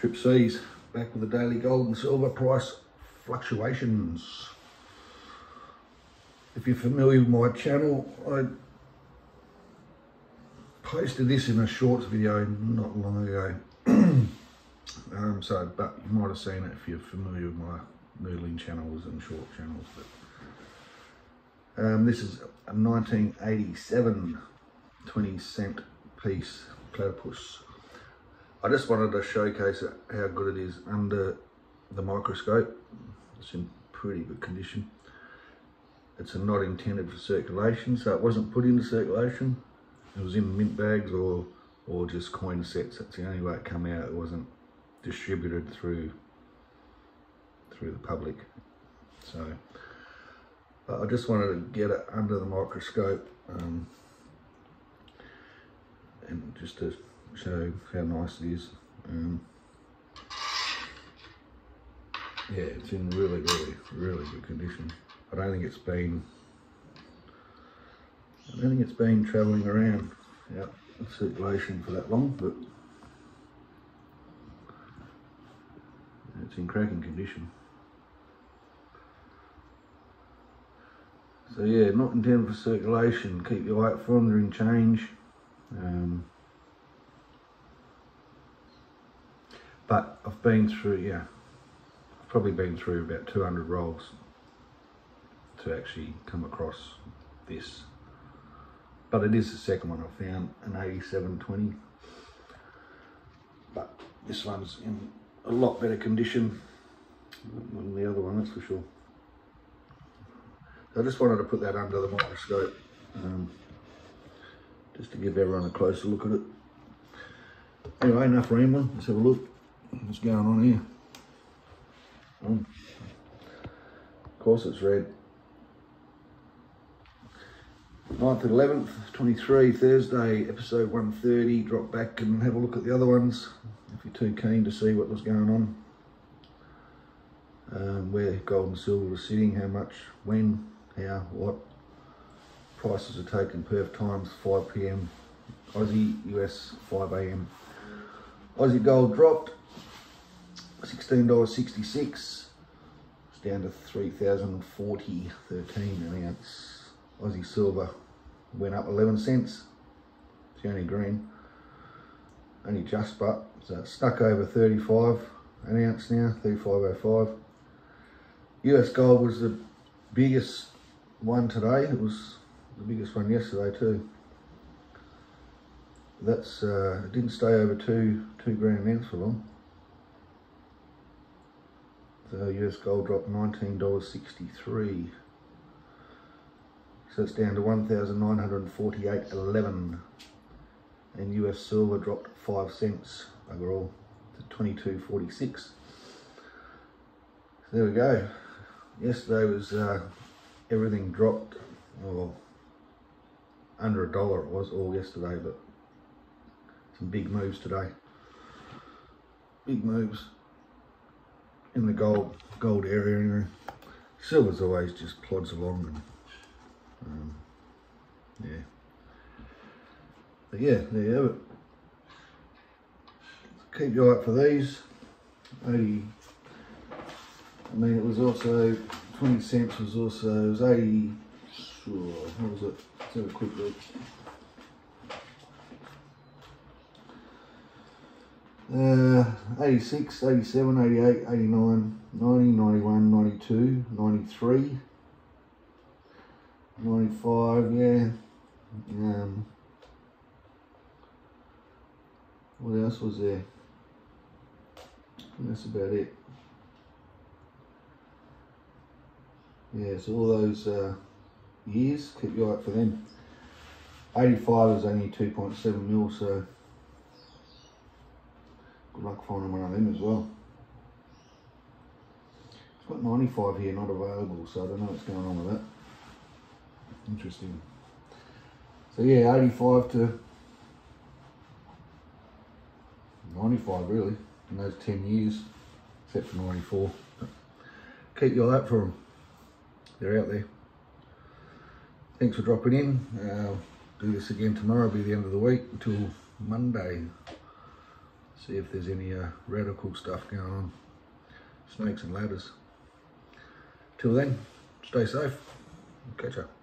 Trip C's back with the daily gold and silver price fluctuations. If you're familiar with my channel, I posted this in a shorts video not long ago. um, so, but you might have seen it if you're familiar with my noodling channels and short channels. But um, this is a 1987 20 cent piece platypus. I just wanted to showcase how good it is under the microscope. It's in pretty good condition. It's not intended for circulation, so it wasn't put into circulation. It was in mint bags or or just coin sets. That's the only way it came out. It wasn't distributed through through the public. So I just wanted to get it under the microscope um, and just to show how nice it is. Um, yeah, it's in really, really, really good condition. I don't think it's been, I don't think it's been travelling around out in circulation for that long, but it's in cracking condition. So yeah, not intended for circulation. Keep your for them, they're in change. But I've been through, yeah, I've probably been through about 200 rolls to actually come across this. But it is the second one I found, an 8720. But this one's in a lot better condition than the other one, that's for sure. I just wanted to put that under the microscope um, just to give everyone a closer look at it. Anyway, enough rambling. Let's have a look. What's going on here? Um, of course it's red. 9th 11th, 23, Thursday, episode 130. Drop back and have a look at the other ones if you're too keen to see what was going on. Um, where gold and silver was sitting, how much, when, how, what. Prices are taken Perth times 5 p.m. Aussie, US 5 a.m. Aussie gold dropped $16.66. It's down to 3040 13 an ounce. Aussie silver went up 11 cents. It's the only green. Only just but. So it's stuck over 35 an ounce now, 35.05. US gold was the biggest one today. It was the biggest one yesterday too. That's uh, it didn't stay over two two grand an ounce for long. The US gold dropped nineteen dollars sixty three. So it's down to one thousand nine hundred and US silver dropped five cents overall to twenty two forty six. So there we go. Yesterday was uh, everything dropped, or under a dollar it was all yesterday, but some big moves today. Big moves in the gold gold area anyway. Silver's always just plods along and um, yeah. But yeah, there you have it. Keep your eye out for these. 80 I mean it was also 20 cents was also it was 80 sure, what was it? Let's have a quick look. Uh, 86, 87, 88, 89, 90, 91, 92, 93, 95, yeah. Um, what else was there? That's about it. Yeah, so all those uh, years, keep your eye out for them. 85 is only 2.7 mil, so luck finding one of them as well. It's got 95 here, not available, so I don't know what's going on with that. Interesting. So yeah, 85 to 95 really, in those 10 years, except for 94. Keep your eye out for them. They're out there. Thanks for dropping in. Uh, do this again tomorrow, be the end of the week until Monday. See if there's any uh, radical stuff going on. Snakes and ladders. Till then, stay safe. Catch up.